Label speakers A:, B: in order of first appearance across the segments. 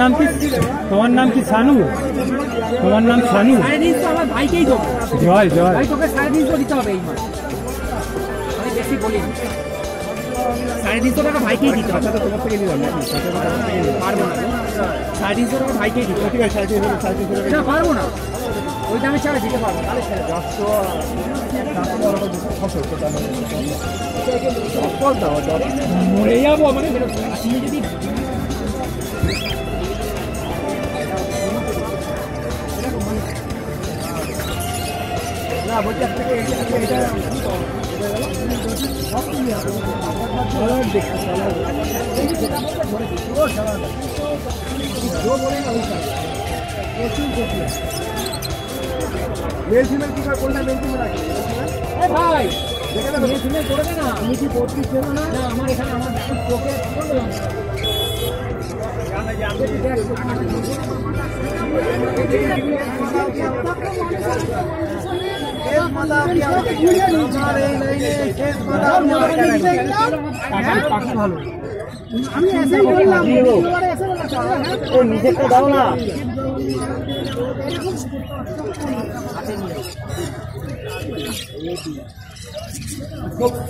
A: নাম কি? তোমার নাম কি সানু? তোমার নাম সানু?
B: আমার ভাইকেই দেবো।
A: জয় জয়।
B: তোকে সাড়ে তিনশো দিতে হবে এই মাস। আমি বেশি বলিনি সাড়ে তিনশো টাকা ভাইকেই দিতে হবে।
A: তোমার থেকে নিলাম
B: পারব না। সাড়ে তিনশো টাকা ভাইকেই দিতে হবে।
A: ঠিক আছে সাড়ে তিনশো সাড়ে তিনশো
B: না পারব না। ওই দামে ছাড়া দিতে পারব তাহলে মরে যাব মানে না আপনাকে এটা এটা
C: মেল কি মেল ফিমেল
B: ভাই যেখানে মেয়ে ফিমেল করে না তুমি কি বত্রিশ ছিল না আমার এখানে আমার চোখে পাখি ও নিজেরটা দাও না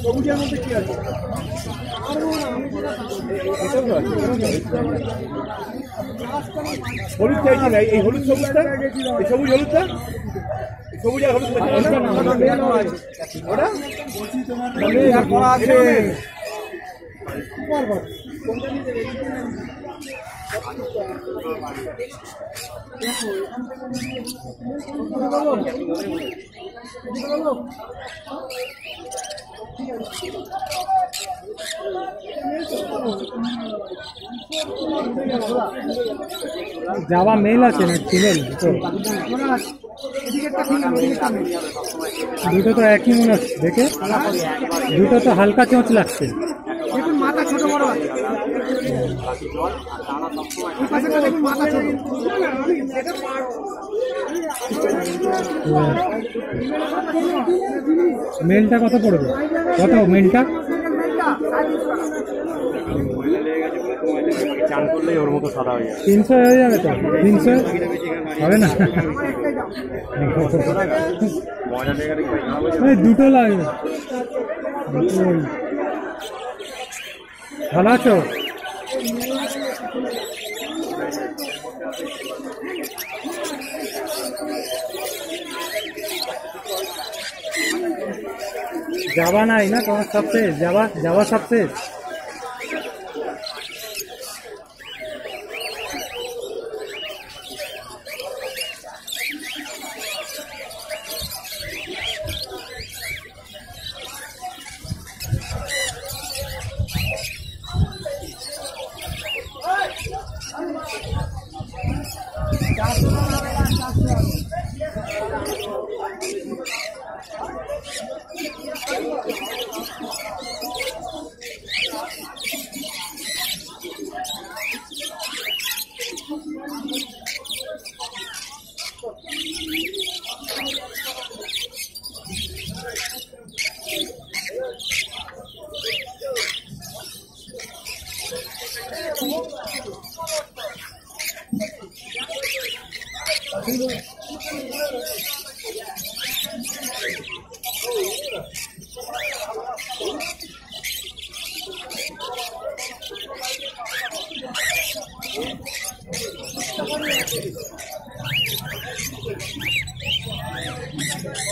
C: সবুজের মধ্যে কি হলুদ চাইছি না? এই হলুদ সবুজটা? এই সবুজ হলুদটা? সবুজ আর হলুদ ওটা? করা আছে।
A: যাওয়া মেল আছে না? ফিমেল দুটো তো একই মনে হচ্ছে দেখে? দুটো তো হালকা চোঁচ লাগছে।
C: দেখুন মাথা ছোট বড় আছে। এই পাশেটা দেখুন মাথা ছোট।
A: মেলটা কত পড়বে? কত মেলটা?
D: চান করলেই ওর মতো সাদা হয়ে যাবে।
A: তিনশো হয়ে যাবে তো? তিনশো? হবে না? দুটো লাগবে। ভালো আছো? যাওয়া নাই না তোমার সব শেষ যাওয়া যাওয়া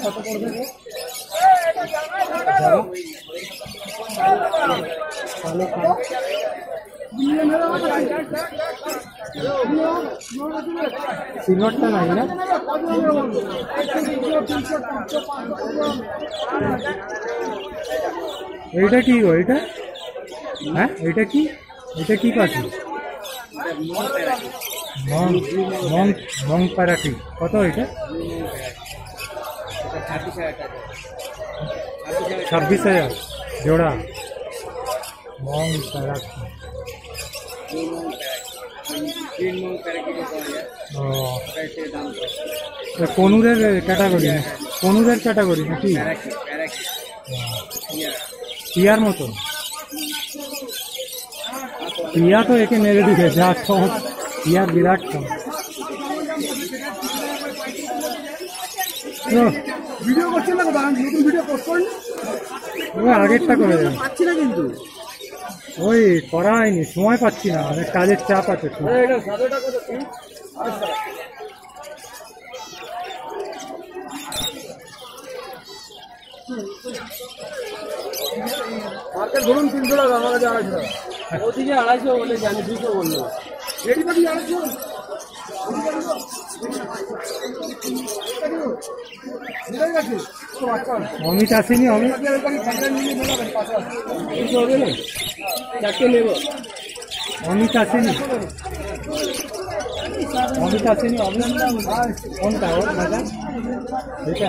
A: কত পড়বে গো? যাবা? কালো কালো সিলভারটা নাই না? এইটা কি গো এটা হ্যাঁ এটা কি? এটা কি পাখি? মং মং পারাকি কত এটা? ছাব্বিশ হাজার। জোড়া। মং ও। কনুরের ক্যাটাগরি না? কনুরের ক্যাটাগরি নাকি টিয়ার মতো টিয়া তো একে মেরে দিবে যা সহজ টিয়ার বিরাট কম।
C: ভিডিও করছেন না বাগান? নতুন ভিডিও পোস্ট করেন
A: ওই আগেরটা করে দেবেন
C: পাচ্ছি না কিন্তু।
A: ওই করা হয়নি সময় পাচ্ছি না অনেক কাজের চাপ আছে।
C: মার্কেট ধরুন তিনশো টাকা আমার কাছে আড়াইশো টাকা। ওদিকে আড়াইশো বলে জানি দুশো বলল। তো আচ্ছা
A: অমিত আসেনি অমিত অমিত আসেনি অমিত আসেনি অমিত কোনটা ওর দাদা এটা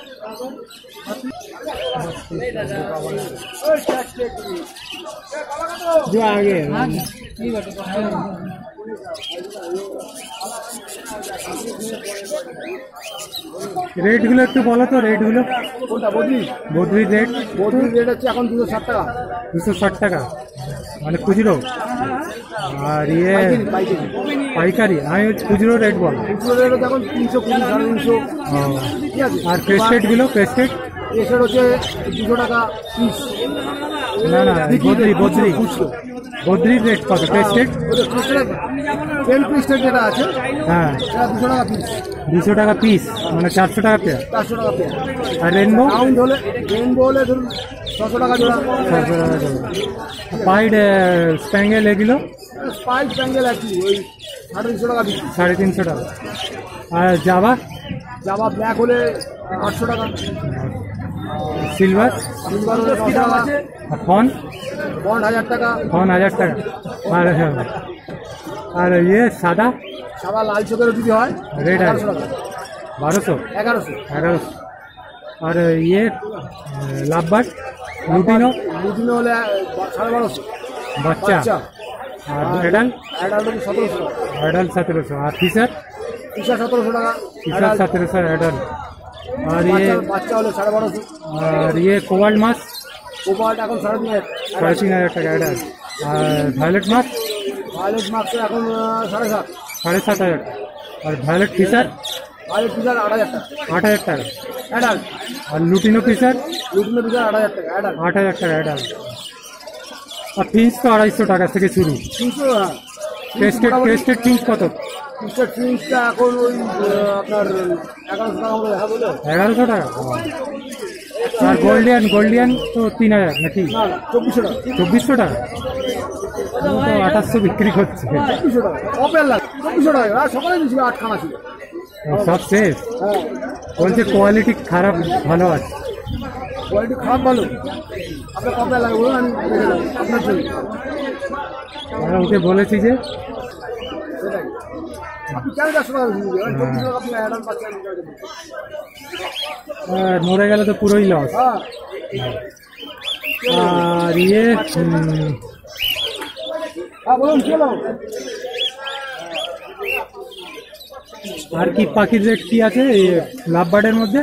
A: जो आगे রেটগুলো একটু বলো তো রেটগুলো।
C: কোনটা বদলি?
A: বদ্রির রেট
C: বদলি রেট হচ্ছে এখন দুশো ষাট টাকা।
A: দুশো ষাট টাকা। মানে খুচরো? আর ইয়ে
C: পাইকারি
A: আমি খুচরো রেট বল।
C: খুচরো রেট হচ্ছে এখন তিনশো কুড়ি সাড়ে তিনশো।
A: আর পেস্টেডগুলো পেস্টেড
C: এসের হচ্ছে দুশো টাকা পিস
A: না না বদ্রি বদ্রি। বদ্রির রেট কত? পেস্টেড
C: টেন পিসটা যেটা আছে
A: হ্যাঁ।
C: দুশো টাকা পিস
A: দুশো টাকা পিস মানে চারশো টাকা পেয়ার
C: চারশো টাকা পেয়ার
A: আর রেনবো
C: রাউন্ড হলে রেনবো হলে ধরুন ছশো টাকা জোড়া।
A: চারশো টাকা জোড়া। পাইড স্প্যাঙ্গেল এগুলো?
C: স্পাইক প্যাঙ্গেল একই ওই সাড়ে তিনশো টাকা পিস
A: সাড়ে তিনশো টাকা। আর জাবা
C: জামা ব্ল্যাক হলে আটশো টাকা।
A: সিলভার আর ফন
C: হাজার টাকা।
A: ফন হাজার টাকা। আর আর ইয়ে সাদা?
C: সাদা লাল চোখেরও যদি হয়
A: রেড
C: টাকা
A: বারোশো?
C: এগারোশো।
A: এগারোশো আর ইয়ে লাভবার? লুটিনো?
C: দুদিনে হলে সাড়ে বারোশো
A: বাচ্চা। আর অ্যাডাল
C: অ্যাডাল্ট সতেরোশো।
A: অ্যাডাল সতেরোশো। আর ফিসার
C: টিশার্ট সতেরোশো টাকা।
A: ফিসার সতেরোশো অ্যাডাল আর ইয়ে
C: বাচ্চা হলে সাড়ে বারোশো।
A: আর ইয়ে কোবাল্ট মাছ।
C: কোপাল্ট এখন সাড়ে তিন হাজার।
A: সাড়ে তিন হাজার টাকা আর ভায়োলেট মাছ?
C: ভায়োলেট মার্কস এখন সাড়ে সাত।
A: সাড়ে সাত হাজার আর ভায়োলেট ফিসার
C: ভায়োলেট পিজার আট হাজার টাকা।
A: আট হাজার টাকা।
C: অ্যাডাল্ট।
A: আর লুটিনো ফিসার
C: লুটিনো পিজার আট হাজার টাকা অ্যাডাল্ট।
A: আট হাজার টাকা অ্যাডাল আর ফিন্স তো আড়াইশো টাকা থেকে শুরু।
C: তিনশো হ্যাঁ।
A: টেস্টেড টেস্টেড ফিন্স কত?
C: এখন ওই আপনার এগারোশো টাকা মতো দেখা বলে
A: এগারোশো টাকা? আর গোল্ডিয়ান গোল্ডিয়ান তো তিন হাজার নাকি?
C: চব্বিশশো টাকা।
A: চব্বিশশো টাকা? আঠাশশো বিক্রি করছে।
C: চব্বিশশো টাকা। অপেল চব্বিশশো টাকা। আর সকালে দিয়েছিল আটখানা ছিল।
A: সব শেষ? বলছে কোয়ালিটি খারাপ ভালো আছে।
C: কোয়ালিটি খারাপ ভালো। আপনার কপেল লাগে বলুন আমি আপনার জন্য
A: আমরা ওকে বলেছি যে মরে গেলে তো পুরোই লস
C: হ্যাঁ।
A: আর ইয়ে
C: হ্যাঁ
A: আর কি পাখির রেট কি আছে? লাভ বার্ডের মধ্যে?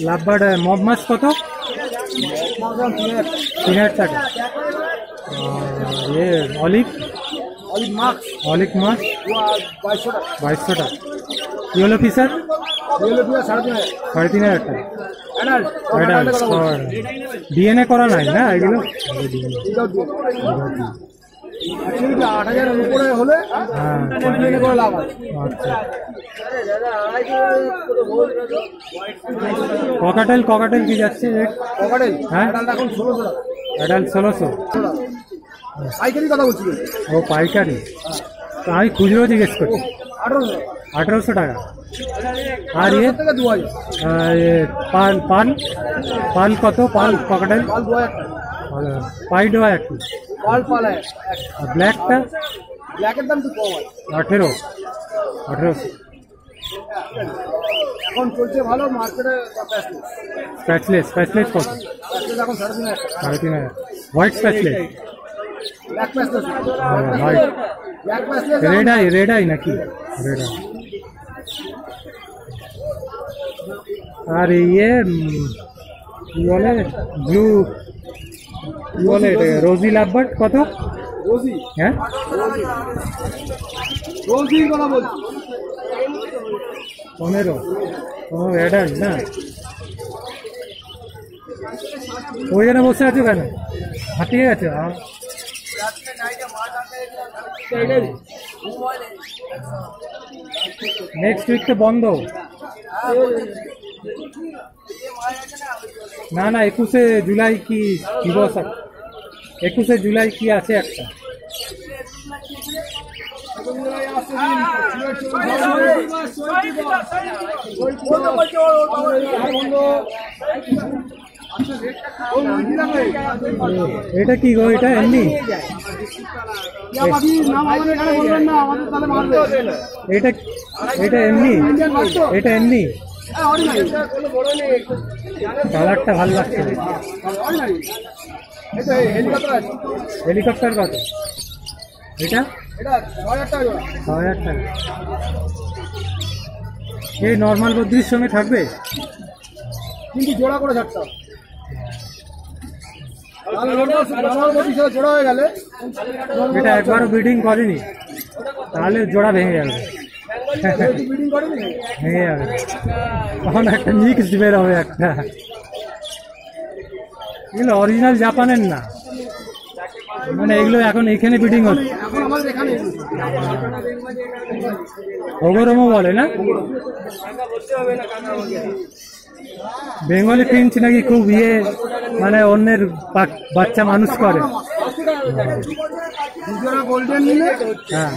A: লাভবার্ড মব মাছ কত? তিন হাজার টাকা ইয়ে olive
C: olive mask
A: olive mask?
C: বাইশশো টাকা।
A: বাইশশো টাকা। ইয়েলো ফিসার
C: রিয়েলো পিয়া সাড়ে তিন হাজার।
A: সাড়ে তিন হাজার টাকা। ডিএনএ করা নাই না এগুলো?
C: আট হাজারের উপরে হলে
A: হ্যাঁ।
C: কন্টিনিউ করে লাভ
A: আচ্ছা। ককাটেল ককাটেল কি যাচ্ছে? রেট হ্যাঁ?
C: এখন ষোলোশো টাকা।
A: অ্যাডাল্ট ষোলোশো
C: পাইকারি কথা বলছি। কিন্তু।
A: ও পাইকারি? তো আমি খুচরো জিজ্ঞেস করছি
C: আঠারোশো টাকা।
A: আঠারোশো টাকা আর ইয়ে
C: আঠারোশো থেকে দু হাজার
A: আর ইয়ে পাল পাল পাল কত? পাল ককাটেল
C: পাল দু হাজার টাকা
A: পাইড হয় একটু
C: পাল পাল
A: আর ব্ল্যাকটা
C: ব্ল্যাকের দাম একটু কম হয়।
A: আঠেরো। আঠেরোশো।
C: এখন চলছে ভালো মার্কেটে
A: স্প্যাচলেস স্প্যাচলেস কত?
C: এখন সাড়ে তিন হাজার টাকা।
A: সাড়ে তিন হাজার। White patchless
C: black patchless
A: white
C: black patchless
A: red eye red eye নাকি? রেড আই আর ইয়ে উম, কি বলে? ব্লু কি বলে এটা? রোজি লাভবার্ড কত?
C: রোজি
A: হ্যাঁ?
C: রোজি কথা বলছি।
A: পনেরো। ও, অ্যাডাল্ট না? ওই জন্য বসে আছো কেন? হাতিয়ে গেছে? নেক্সট উইক তো বন্ধ। না না, একুশে জুলাই কি দিবস একুশে জুলাই কি আছে একটা? এটা কি গো? এটা এমনি? এটা এটা এমনি? এটা এমনি? কালারটা ভালো লাগছে। হেলিকপ্টার কত? এটা?
C: ছ হাজার টাকা
A: এই নর্মাল বদ্রির সঙ্গে থাকবে?
C: কিন্তু জোড়া করে ছাড়তে হবে। জোড়া হয়ে গেলে
A: এটা একবারও ব্রিডিং করেনি। তাহলে জোড়া ভেঙে যাবে। ভেঙে যাবে। তখন একটা মিক্স বের হবে একটা। এগুলো অরিজিনাল জাপানের না। মানে এগুলো এখন এখানে ব্রিডিং হচ্ছে। ওগরমও বলে না? বেঙ্গলি প্রিন্স নাকি খুব ইয়ে মানে অন্যের বাচ্চা মানুষ করে। হ্যাঁ।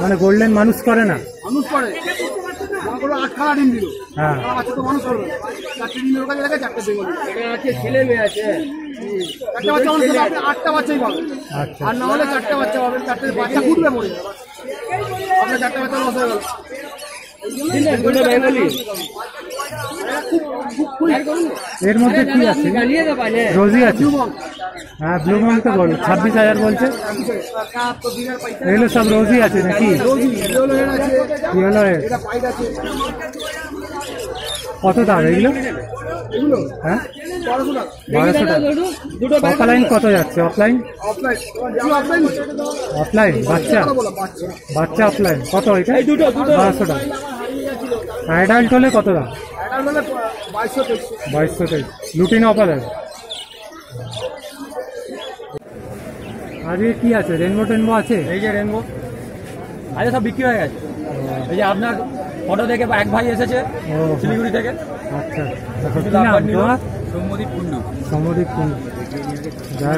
A: মানে গোল্ডেন মানুষ করে না?
C: মানুষ করে। আটখানা ডিম দিল।
A: হ্যাঁ।
C: তো মানুষ করবে চারটে ডিমের কাছে দেখে চারটে বেঙ্গলি। আছে ছেলে মেয়ে আছে। চারটে বাচ্চা মানুষ আটটা বাচ্চাই
A: আচ্ছা।
C: আর না হলে চারটে বাচ্চা পাবেন চারটে বাচ্চা মরে। আপনার চারটে বাচ্চা লস হয়ে গেল।
A: এর মধ্যে কি আছে? রোজি আছে। হ্যাঁ ব্লু মন তো বল, ছাব্বিশ হাজার বলছে। এগুলো সব রোজি আছে নাকি? কত দাম এগুলো? হ্যাঁ? অফলাইন কত যাচ্ছে? অফলাইন?
C: অফলাইন,
A: বাচ্চা?
C: বাচ্চা
A: অফলাইন, কত এটা? কত দাম?
C: বাইশশো
A: তেইশ। লুটিন অফার আজকে কি আছে? রেনবো টেনবো আছে?
B: এই যে রেনবো আরে সব বিক্রি হয়ে গেছে। এই যে আপনার ফটো দেখে এক ভাই এসেছে শিলিগুড়ি থেকে।
A: আচ্ছা। আচ্ছা,
B: সৌম্যদীপ কুন্ডু।
A: কুন্ড।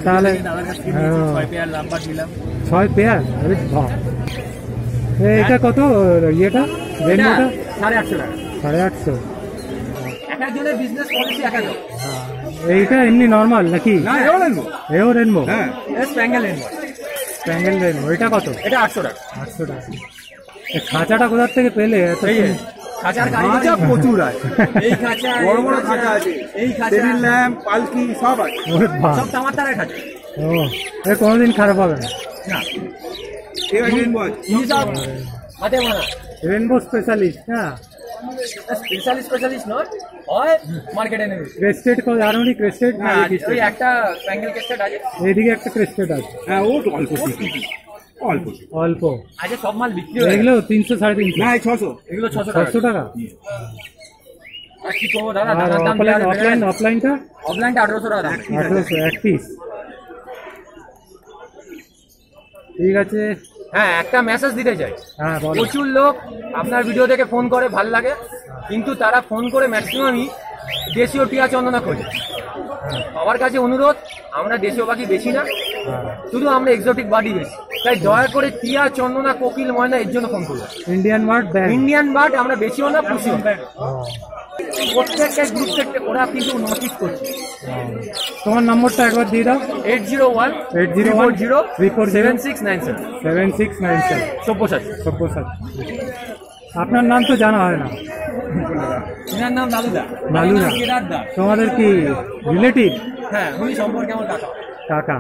A: তাহলে হ্যাঁ,
B: পেয়ার নিলাম।
A: ছয় পেয়ার? আরে বাহ। এটা কত ইয়েটা? রেনবোটা
B: সাড়ে আটশো টাকা।
A: সাড়ে আটশো।
B: এক একজনের বিজনেস পলিসি এক এক
A: এইটা এমনি নর্মাল নাকি?
B: না এও রেনবো
A: এও রেনবো
B: হ্যাঁ। স্প্যাঙ্গেল রেনবো
A: এটা কত?
B: এটা আটশো টাকা।
A: আটশো টাকা। খাঁচাটা কোথার থেকে পেলে?
B: খাঁচার
C: খাঁচা প্রচুর আছে।
B: এই খাঁচা
C: বড় বড় খাঁচা আছে।
B: এই খাঁচা।
C: ল্যাম্প পালকি সব আছে।
B: সব তামার তারের খাঁচা।
A: ও এ কোনোদিন খারাপ হবে না।
C: রেনবো
A: স্পেশালিস্ট হ্যাঁ।
B: স্পেশালিস্ট স্পেশালিস্ট নয় হয় মার্কেটে নেবে।
A: ক্রেস্টেড আরোনি ক্রেস্টেড
B: হ্যাঁ ওই একটা প্যাঙ্গেল কেসটা আছে।
A: এইদিকে একটা ক্রেস্টেড আছে।
C: হ্যাঁ ও অল্প অল্প।
A: অল্প।
B: আজকে সব মাল বিক্রি হয়ে।
A: এগুলো তিনশো সাড়ে তিনশো।
C: না ছশো।
B: এগুলো ছশো টাকা।
A: ছশো টাকা?
B: আর কি করব দাদা? দাদার দাম
A: অফলাইন অফলাইন অফলাইনটা
B: অফলাইনটা আঠারোশো টাকা দাম।
A: আঠারোশো এক পিস ঠিক আছে।
B: হ্যাঁ একটা মেসেজ দিতে চাই।
A: হ্যাঁ
B: প্রচুর লোক আপনার ভিডিও দেখে ফোন করে ভালো লাগে। কিন্তু তারা ফোন করে ম্যাক্সিমামই দেশীয় টিয়া চন্দনা খোঁজে। আমার কাছে অনুরোধ আমরা দেশীয় পাখি বেশি না।
A: হ্যাঁ।
B: শুধু আমরা এক্সোটিক বাড়ি বেশি। তাই দয়া করে টিয়া চন্দনা কোকিল ময়না এর জন্য ফোন করব
A: ইন্ডিয়ান ব্যাগ
B: ইন্ডিয়ান বার্ড আমরা বেশিও না পুষিও প্রত্যেকটা গ্রুপ থেকে ওরা কিন্তু করছে।
A: তোমার নম্বরটা একবার দিয়ে দাও।
B: Eight zero one
A: 801
B: zero
A: 340
B: seven six nine seven
A: seven six nine seven
B: Sabyasachi.
A: Sabyasachi. আপনার নাম তো জানা হয় না।
B: এনার নাম লালুদা
A: লালুদা। তোমাদের কি রিলেটিভ
B: হ্যাঁ উনি সম্পর্কে আমার কাকা।
A: কাকা।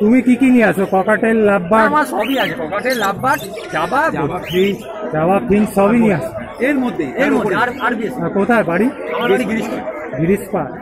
A: তুমি কি কি নিয়ে আসো ককাটেল লাভবার?
B: আমার সবই আছে। পকেটের লাভবাট জাবা
A: ফিঞ্চ জাভা ফিঞ্চ সবই নিয়ে আসো।
C: এর মধ্যে
B: এর মধ্যে আর আর বেশি।
A: কোথায়? বাড়ি?
B: আমার বাড়ি গিরিশপা
A: গিরিশ পার্ক